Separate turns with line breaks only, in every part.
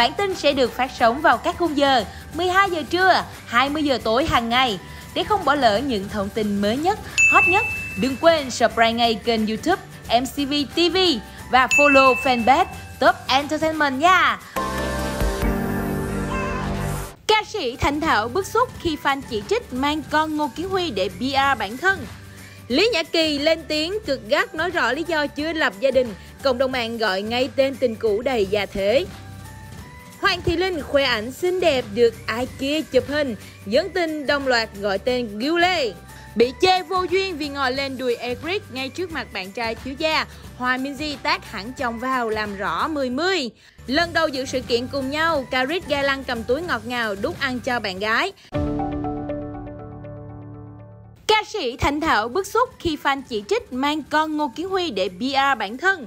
Bản tin sẽ được phát sóng vào các khung giờ 12 giờ trưa, 20 giờ tối hàng ngày. Để không bỏ lỡ những thông tin mới nhất, hot nhất, đừng quên subscribe ngay kênh YouTube MCV TV và follow fanpage Top Entertainment nha. Ca sĩ thành Thảo bức xúc khi fan chỉ trích mang con Ngô Kiến Huy để PR bản thân. Lý Nhã Kỳ lên tiếng cực gắt nói rõ lý do chưa lập gia đình, cộng đồng mạng gọi ngay tên tình cũ đầy già thế. Hoàng Thị Linh khoe ảnh xinh đẹp được ai kia chụp hình, dẫn tin đồng loạt gọi tên Gil Lê. Bị chê vô duyên vì ngồi lên đùi Eric ngay trước mặt bạn trai thiếu gia, Hoa Minzy tác hẳn chồng vào làm rõ 10-10. Lần đầu dự sự kiện cùng nhau, Carit ga lăng cầm túi ngọt ngào đút ăn cho bạn gái. Ca sĩ Thanh Thảo bức xúc khi fan chỉ trích mang con Ngô Kiến Huy để PR bản thân.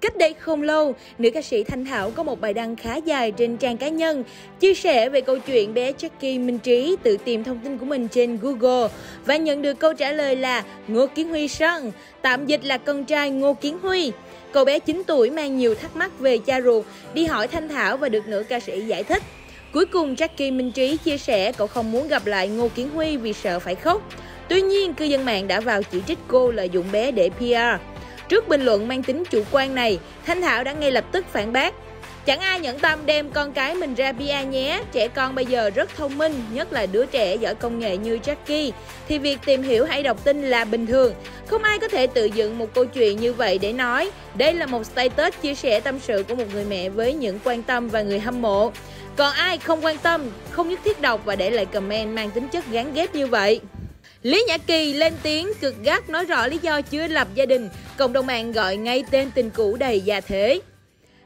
Cách đây không lâu, nữ ca sĩ Thanh Thảo có một bài đăng khá dài trên trang cá nhân chia sẻ về câu chuyện bé Jackie Minh Trí tự tìm thông tin của mình trên Google và nhận được câu trả lời là Ngô Kiến Huy Sơn, tạm dịch là con trai Ngô Kiến Huy. Cậu bé 9 tuổi mang nhiều thắc mắc về cha ruột, đi hỏi Thanh Thảo và được nữ ca sĩ giải thích. Cuối cùng Jackie Minh Trí chia sẻ cậu không muốn gặp lại Ngô Kiến Huy vì sợ phải khóc. Tuy nhiên, cư dân mạng đã vào chỉ trích cô lợi dụng bé để PR. Trước bình luận mang tính chủ quan này, Thanh Thảo đã ngay lập tức phản bác. Chẳng ai nhẫn tâm đem con cái mình ra bia nhé, trẻ con bây giờ rất thông minh, nhất là đứa trẻ giỏi công nghệ như Jackie, thì việc tìm hiểu hay đọc tin là bình thường. Không ai có thể tự dựng một câu chuyện như vậy để nói. Đây là một status chia sẻ tâm sự của một người mẹ với những quan tâm và người hâm mộ. Còn ai không quan tâm, không nhất thiết đọc và để lại comment mang tính chất gán ghép như vậy. Lý Nhã Kỳ lên tiếng cực gắt nói rõ lý do chưa lập gia đình, cộng đồng mạng gọi ngay tên tình cũ đầy già thế.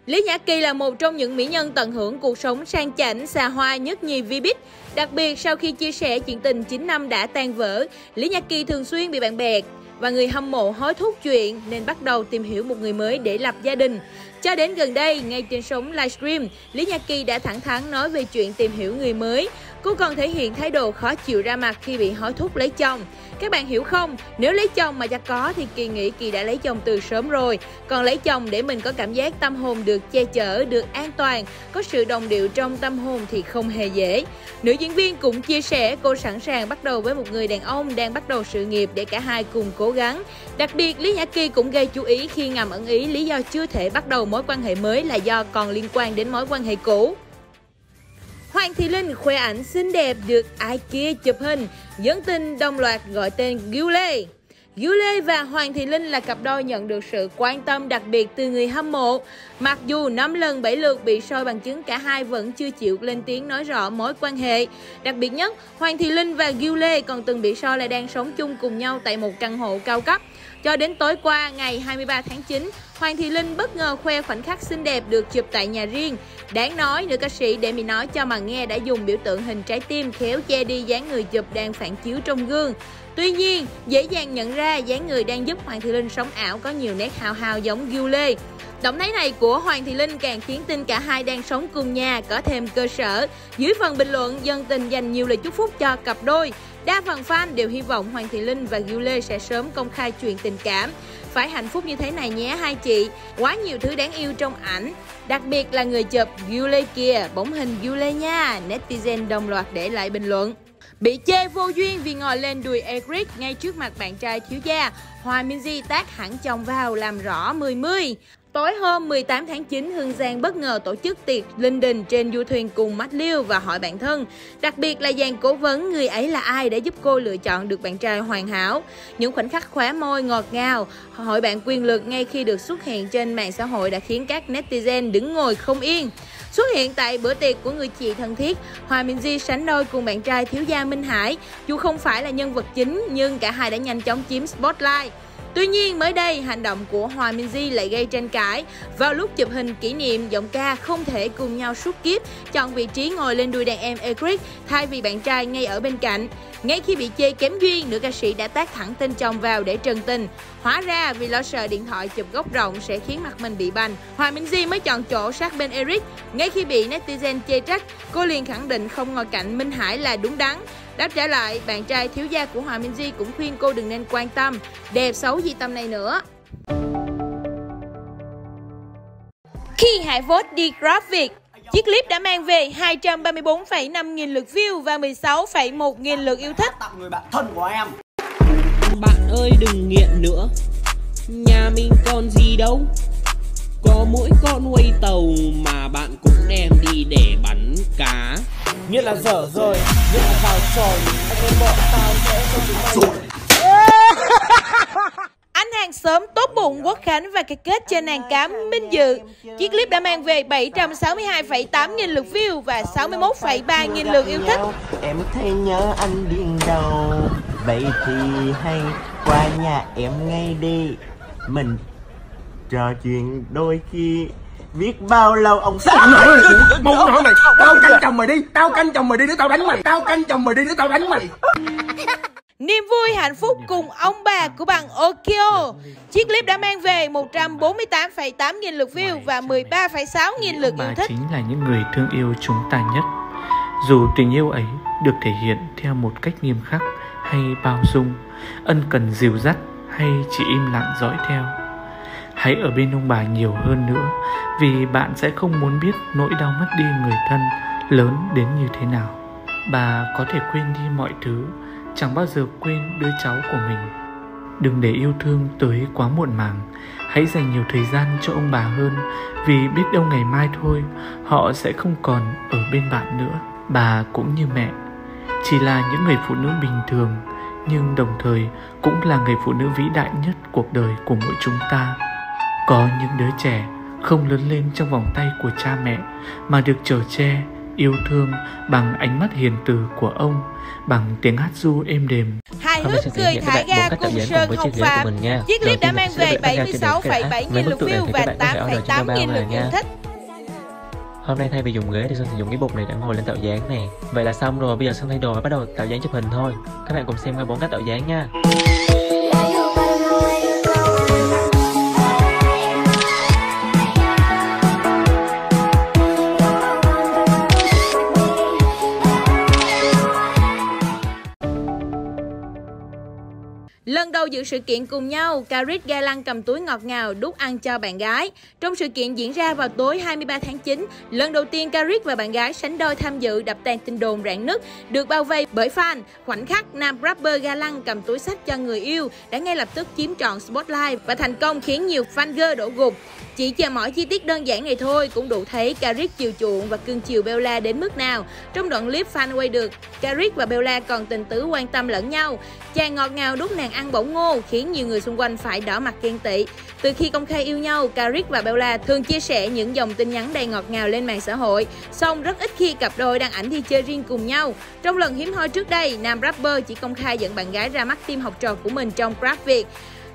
Lý Nhã Kỳ là một trong những mỹ nhân tận hưởng cuộc sống sang chảnh, xa hoa nhất nhì Vbiz. Đặc biệt sau khi chia sẻ chuyện tình 9 năm đã tan vỡ, Lý Nhã Kỳ thường xuyên bị bạn bè và người hâm mộ hối thúc chuyện nên bắt đầu tìm hiểu một người mới để lập gia đình. Cho đến gần đây, ngay trên sóng livestream, Lý Nhã Kỳ đã thẳng thắn nói về chuyện tìm hiểu người mới. Cô còn thể hiện thái độ khó chịu ra mặt khi bị hối thúc lấy chồng. Các bạn hiểu không? Nếu lấy chồng mà chắc có thì Kỳ nghĩ Kỳ đã lấy chồng từ sớm rồi. Còn lấy chồng để mình có cảm giác tâm hồn được che chở, được an toàn, có sự đồng điệu trong tâm hồn thì không hề dễ. Nữ diễn viên cũng chia sẻ cô sẵn sàng bắt đầu với một người đàn ông đang bắt đầu sự nghiệp để cả hai cùng cố gắng. Đặc biệt, Lý Nhã Kỳ cũng gây chú ý khi ngầm ẩn ý lý do chưa thể bắt đầu mối quan hệ mới là do còn liên quan đến mối quan hệ cũ. Hoàng Thị Linh khoe ảnh xinh đẹp được ai kia chụp hình, dẫn tin đồng loạt gọi tên Gil Lê. Gil Lê và Hoàng Thị Linh là cặp đôi nhận được sự quan tâm đặc biệt từ người hâm mộ. Mặc dù 5 lần 7 lượt bị soi bằng chứng cả hai vẫn chưa chịu lên tiếng nói rõ mối quan hệ. Đặc biệt nhất, Hoàng Thị Linh và Gil Lê còn từng bị soi là đang sống chung cùng nhau tại một căn hộ cao cấp. Cho đến tối qua, ngày 23 tháng 9, Hoàng Thị Linh bất ngờ khoe khoảnh khắc xinh đẹp được chụp tại nhà riêng. Đáng nói, nữ ca sĩ để mình nói cho mà nghe đã dùng biểu tượng hình trái tim khéo che đi dáng người chụp đang phản chiếu trong gương. Tuy nhiên, dễ dàng nhận ra dáng người đang giúp Hoàng Thị Linh sống ảo có nhiều nét hào hào giống Gil Lê. Động thái này của Hoàng Thị Linh càng khiến tin cả hai đang sống cùng nhà có thêm cơ sở. Dưới phần bình luận, dân tình dành nhiều lời chúc phúc cho cặp đôi. Đa phần fan đều hy vọng Hoàng Thị Linh và Gil Lê sẽ sớm công khai chuyện tình cảm. Phải hạnh phúc như thế này nhé hai chị. Quá nhiều thứ đáng yêu trong ảnh. Đặc biệt là người chụp Gil Lê kìa, bóng hình Gil Lê nha. Netizen đồng loạt để lại bình luận. Bị chê vô duyên vì ngồi lên đùi Eric ngay trước mặt bạn trai thiếu gia, Hoa Minzy tác hẳn chồng vào làm rõ 10-10. Tối hôm 18 tháng 9, Hương Giang bất ngờ tổ chức tiệc linh đình trên du thuyền cùng Mách Liêu và hỏi bạn thân. Đặc biệt là dàn cố vấn người ấy là ai để giúp cô lựa chọn được bạn trai hoàn hảo. Những khoảnh khắc khóa môi ngọt ngào, hỏi bạn quyền lực ngay khi được xuất hiện trên mạng xã hội đã khiến các netizen đứng ngồi không yên. Xuất hiện tại bữa tiệc của người chị thân thiết, Hòa Minzy sánh đôi cùng bạn trai thiếu gia Minh Hải. Dù không phải là nhân vật chính nhưng cả hai đã nhanh chóng chiếm spotlight. Tuy nhiên mới đây, hành động của Hòa Minzy lại gây tranh cãi. Vào lúc chụp hình kỷ niệm, giọng ca không thể cùng nhau suốt kiếp, chọn vị trí ngồi lên đuôi đàn em Eric thay vì bạn trai ngay ở bên cạnh. Ngay khi bị chê kém duyên, nữ ca sĩ đã tác thẳng tên chồng vào để trần tình. Hóa ra vì lo sợ điện thoại chụp góc rộng sẽ khiến mặt mình bị bành. Hòa Minzy mới chọn chỗ sát bên Eric. Ngay khi bị netizen chê trách, cô liền khẳng định không ngồi cạnh Minh Hải là đúng đắn. Đáp trả lại, bạn trai thiếu gia của Hòa Minzy cũng khuyên cô đừng nên quan tâm, đẹp xấu gì tâm này nữa. Khi Hải Vốt đi Grab Việt Chiếc clip đã mang về 234,5 nghìn lượt view và 16,1 nghìn lượt yêu thích.
Tặng người bạn thân của em.
Bạn ơi đừng nghiện nữa Nhà mình còn gì đâu Có mỗi con quay tàu mà
Nghĩa là dở rồi, nghĩa là vào trò Anh em bọn tao sẽ không chúng mày
Anh hàng xóm tốt bụng Quốc Khánh và cái kết trên nàng cám Minh Dự. Chiếc clip đã mang về 762,8 nghìn lượt view và 61,3 nghìn lượt yêu thích.
Em thấy nhớ anh điên đầu. Vậy thì hay qua nhà em ngay đi. Mình trò chuyện đôi khi Biết bao lâu ông
Sao Mau nổi mày Tao canh chồng mày đi Tao canh chồng mày đi để tao đánh mày Tao canh chồng mày đi để tao đánh mày
Niềm vui hạnh phúc cùng ông bà của bạn Okio. Chiếc clip đã mang về 148,8 nghìn lượt view và 13,6 nghìn lượt yêu
bà
thích.
chính là những người thương yêu chúng ta nhất dù tình yêu ấy được thể hiện theo một cách nghiêm khắc hay bao dung ân cần dìu dắt hay chỉ im lặng dõi theo hãy ở bên ông bà nhiều hơn nữa vì bạn sẽ không muốn biết nỗi đau mất đi người thân lớn đến như thế nào. Bà có thể quên đi mọi thứ, chẳng bao giờ quên đứa cháu của mình. Đừng để yêu thương tới quá muộn màng. Hãy dành nhiều thời gian cho ông bà hơn, vì biết đâu ngày mai thôi, họ sẽ không còn ở bên bạn nữa. Bà cũng như mẹ, chỉ là những người phụ nữ bình thường, nhưng đồng thời cũng là người phụ nữ vĩ đại nhất cuộc đời của mỗi chúng ta. Có những đứa trẻ không lớn lên trong vòng tay của cha mẹ mà được chở che yêu thương bằng ánh mắt hiền từ của ông bằng tiếng hát du êm đềm
Hài
Hôm nay
hước cười thả ga cùng
dáng
Sơn
cùng của
Phạm.
mình nha.
Chiếc clip đã mang
sẽ
về
được bắt đầu trên đỉnh cái
76,7
Với
nghìn lượt view và
các bạn có thể order trên
8,8
bao
nghìn lượt yêu thích.
Hôm nay thay vì dùng ghế thì Sơn sử dụng cái bục này để ngồi lên tạo dáng nè Vậy là xong rồi, bây giờ Sơn thay đồ và bắt đầu tạo dáng chụp hình thôi Các bạn cùng xem qua bốn cách tạo dáng nha
dự sự kiện cùng nhau, Carit ga lăng cầm túi ngọt ngào đút ăn cho bạn gái. Trong sự kiện diễn ra vào tối 23 tháng 9, lần đầu tiên Carit và bạn gái sánh đôi tham dự đập tan tin đồn rạn nứt, được bao vây bởi fan. Khoảnh khắc nam rapper ga lăng cầm túi sách cho người yêu đã ngay lập tức chiếm trọn spotlight và thành công khiến nhiều fan girl đổ gục. Chỉ chờ mỗi chi tiết đơn giản này thôi cũng đủ thấy Carit chiều chuộng và cưng chiều Bella đến mức nào. Trong đoạn clip fan quay được, Carit và Bella còn tình tứ quan tâm lẫn nhau. Chàng ngọt ngào đút nàng ăn bổng ngô khiến nhiều người xung quanh phải đỏ mặt ghen tị. Từ khi công khai yêu nhau, Carit và Bella thường chia sẻ những dòng tin nhắn đầy ngọt ngào lên mạng xã hội. Song rất ít khi cặp đôi đăng ảnh đi chơi riêng cùng nhau. Trong lần hiếm hoi trước đây, nam rapper chỉ công khai dẫn bạn gái ra mắt team học trò của mình trong Grab Việt.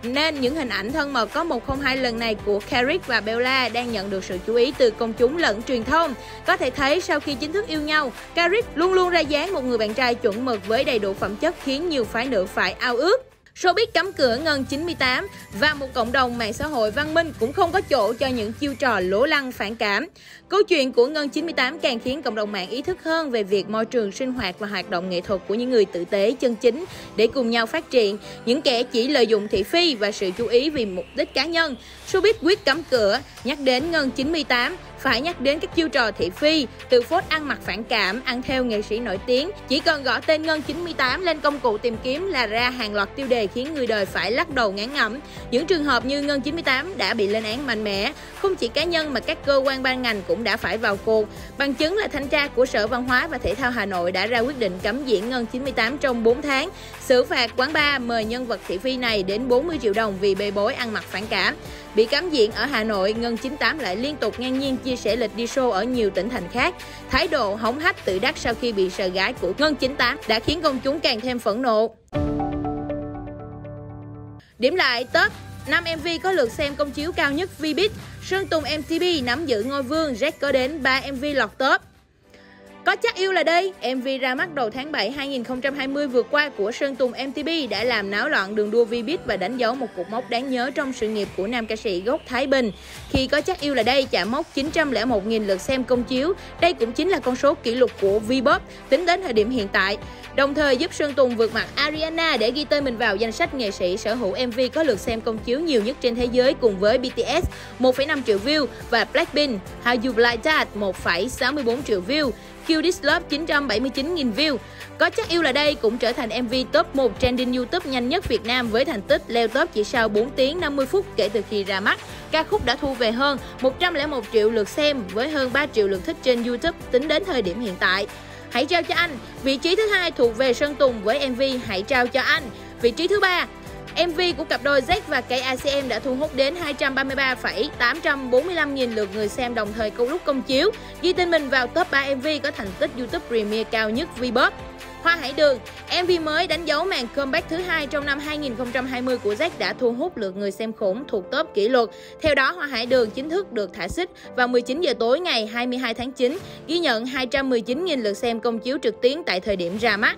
Nên những hình ảnh thân mật có 102 lần này của Carrick và Bella đang nhận được sự chú ý từ công chúng lẫn truyền thông. Có thể thấy sau khi chính thức yêu nhau, Carrick luôn luôn ra dáng một người bạn trai chuẩn mực với đầy đủ phẩm chất khiến nhiều phái nữ phải ao ước. Showbiz cắm cửa Ngân 98 và một cộng đồng mạng xã hội văn minh cũng không có chỗ cho những chiêu trò lố lăng phản cảm. Câu chuyện của Ngân 98 càng khiến cộng đồng mạng ý thức hơn về việc môi trường sinh hoạt và hoạt động nghệ thuật của những người tử tế chân chính để cùng nhau phát triển. Những kẻ chỉ lợi dụng thị phi và sự chú ý vì mục đích cá nhân. Showbiz quyết cắm cửa, nhắc đến Ngân 98 phải nhắc đến các chiêu trò thị phi, từ phốt ăn mặc phản cảm, ăn theo nghệ sĩ nổi tiếng. Chỉ cần gõ tên Ngân 98 lên công cụ tìm kiếm là ra hàng loạt tiêu đề khiến người đời phải lắc đầu ngán ngẩm. Những trường hợp như Ngân 98 đã bị lên án mạnh mẽ, không chỉ cá nhân mà các cơ quan ban ngành cũng đã phải vào cuộc. Bằng chứng là thanh tra của Sở Văn hóa và Thể thao Hà Nội đã ra quyết định cấm diễn Ngân 98 trong 4 tháng, xử phạt quán bar mời nhân vật thị phi này đến 40 triệu đồng vì bê bối ăn mặc phản cảm. Bị cấm diện ở Hà Nội, Ngân 98 lại liên tục ngang nhiên chia sẻ lịch đi show ở nhiều tỉnh thành khác. Thái độ hống hách tự đắc sau khi bị sờ gái của Ngân 98 đã khiến công chúng càng thêm phẫn nộ. Điểm lại top 5 MV có lượt xem công chiếu cao nhất Vbiz, Sơn Tùng MTP nắm giữ ngôi vương, Jack có đến 3 MV lọt top. Có chắc yêu là đây, MV ra mắt đầu tháng 7 2020 vừa qua của Sơn Tùng MTP đã làm náo loạn đường đua V-Beat và đánh dấu một cột mốc đáng nhớ trong sự nghiệp của nam ca sĩ gốc Thái Bình. Khi có chắc yêu là đây chạm mốc 901.000 lượt xem công chiếu, đây cũng chính là con số kỷ lục của V-Pop tính đến thời điểm hiện tại. Đồng thời giúp Sơn Tùng vượt mặt Ariana để ghi tên mình vào danh sách nghệ sĩ sở hữu MV có lượt xem công chiếu nhiều nhất trên thế giới cùng với BTS 1,5 triệu view và Blackpink How You Like That 1,64 triệu view. Kill This Love 979.000 view. Có chắc yêu là đây cũng trở thành MV top 1 trending YouTube nhanh nhất Việt Nam với thành tích leo top chỉ sau 4 tiếng 50 phút kể từ khi ra mắt. Ca khúc đã thu về hơn 101 triệu lượt xem với hơn 3 triệu lượt thích trên YouTube tính đến thời điểm hiện tại. Hãy trao cho anh. Vị trí thứ hai thuộc về Sơn Tùng với MV Hãy trao cho anh. Vị trí thứ ba MV của cặp đôi Z và cây ACM đã thu hút đến 233,845 nghìn lượt người xem đồng thời câu lúc công chiếu, ghi tên mình vào top 3 MV có thành tích YouTube Premiere cao nhất Vbop. Hoa Hải Đường, MV mới đánh dấu màn comeback thứ hai trong năm 2020 của Jack đã thu hút lượt người xem khủng thuộc top kỷ lục. Theo đó, Hoa Hải Đường chính thức được thả xích vào 19 giờ tối ngày 22 tháng 9, ghi nhận 219.000 lượt xem công chiếu trực tuyến tại thời điểm ra mắt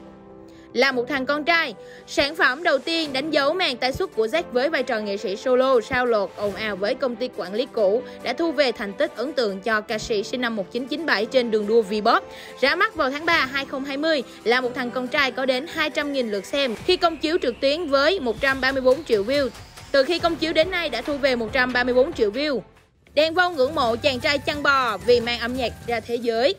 là một thằng con trai. Sản phẩm đầu tiên đánh dấu màn tái xuất của Jack với vai trò nghệ sĩ solo sao lột ồn ào với công ty quản lý cũ, đã thu về thành tích ấn tượng cho ca sĩ sinh năm 1997 trên đường đua V-pop. Ra mắt vào tháng 3 2020 là một thằng con trai có đến 200.000 lượt xem khi công chiếu trực tuyến với 134 triệu view. Từ khi công chiếu đến nay đã thu về 134 triệu view. Đen Vâu ngưỡng mộ chàng trai chăn bò vì mang âm nhạc ra thế giới.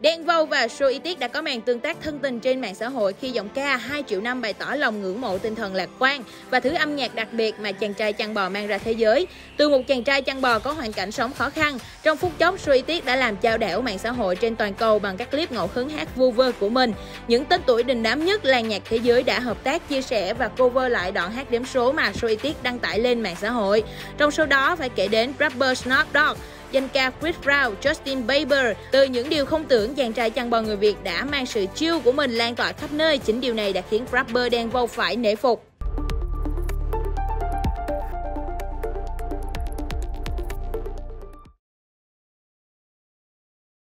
Đen Vâu và Show Y Tiết đã có màn tương tác thân tình trên mạng xã hội khi giọng ca 2 triệu năm bày tỏ lòng ngưỡng mộ tinh thần lạc quan và thứ âm nhạc đặc biệt mà chàng trai chăn bò mang ra thế giới. Từ một chàng trai chăn bò có hoàn cảnh sống khó khăn, trong phút chốc Show Y Tiết đã làm chao đảo mạng xã hội trên toàn cầu bằng các clip ngẫu hứng hát vu vơ của mình. Những tên tuổi đình đám nhất làng nhạc thế giới đã hợp tác chia sẻ và cover lại đoạn hát đếm số mà Show Y Tiết đăng tải lên mạng xã hội. Trong số đó phải kể đến rapper Snoop Dogg, danh ca Chris Brown, Justin Bieber. Từ những điều không tưởng, chàng trai chăn bò người Việt đã mang sự chiêu của mình lan tỏa khắp nơi. Chính điều này đã khiến rapper đen vô phải nể phục.